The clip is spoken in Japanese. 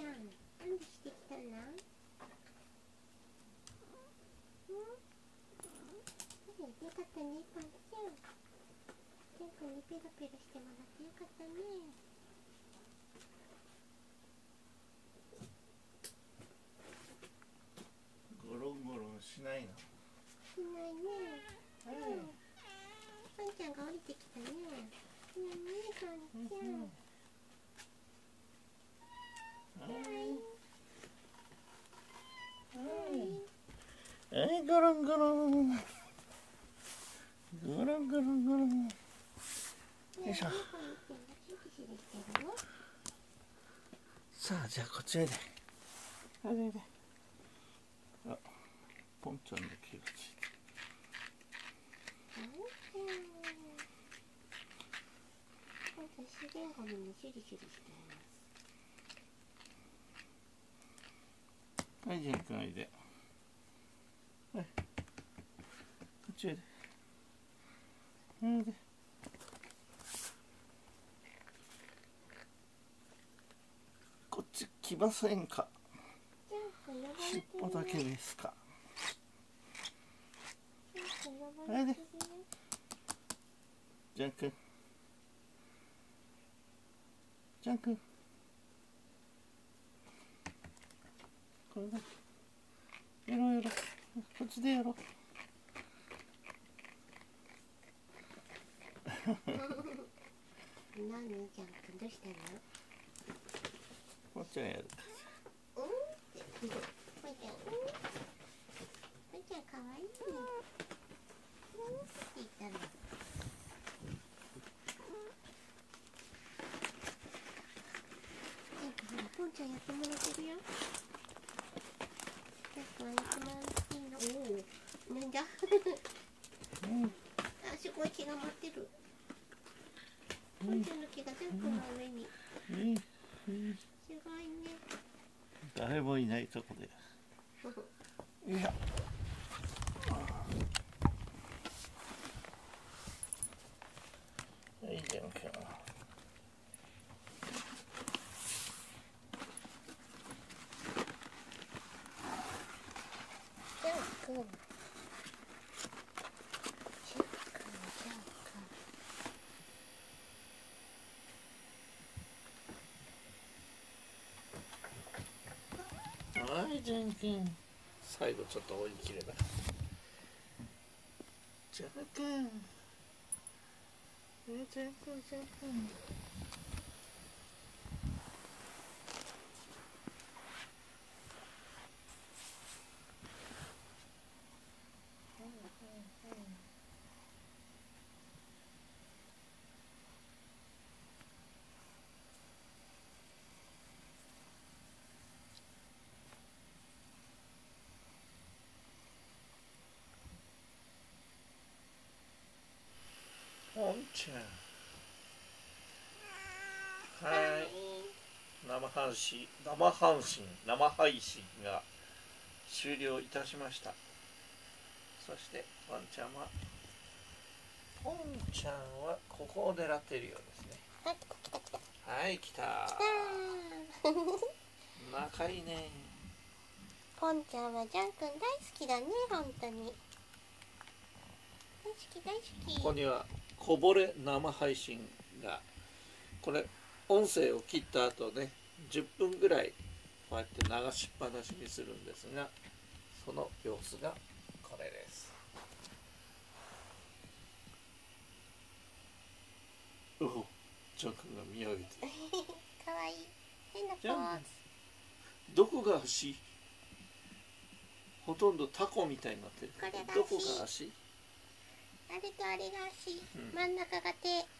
ゃんなんでしてきたのうんよかったねパンちゃんケン君にペロペロしてもらってよかったねゴロンゴロンしないなしないね。うん、パンちゃんが降りてきたね。ねえパンちゃ、ん。はいゴロンゴロンゴロンゴロンゴロンよいしょさあじゃあこっちへであれであポンちゃんの毛がついて資源ゴミにシュリシュリしていますはいじゃあ行くんおいではいこっちへでおいでこっち来ませんか？尻尾だけですか？ジャンプ呼ばれてるジャン君。ジャン君。これだやろうやろこっちでやろう。何ジャンプどうしたのこっちはやるうんってぽいちゃんうんぽいちゃんかわいいねうんって言ったらジャンプほらぽんちゃんやってもらってるよ。ジャンプは一番いいのおおなんだうんあすごい毛が舞ってる。ぽんちゃんの毛がジャンプの上に。すごいね。誰もいないとこで。よ いしょはいジャン君ジャン君ジャン君ジャン君はいジャン君最後ちょっと追い切れば。ジャン君えジャン君ジャン君ポンちゃん。はい。生配信生配信生配信が終了いたしました。そしてワンちゃんはポンちゃんはここを狙っているようですね。はい来た。来た仲いいね。ポンちゃんはジャン君大好きだね本当に。大好き大好き。ここにはこぼれ生配信がこれ音声を切った後ね10分ぐらいこうやって流しっぱなしにするんですがその様子がこれです。おおジャン君が見上げて かわいい。変なポーズどこが足？ほとんどタコみたいになってるどこが足？あれとあれが足、うん。真ん中が手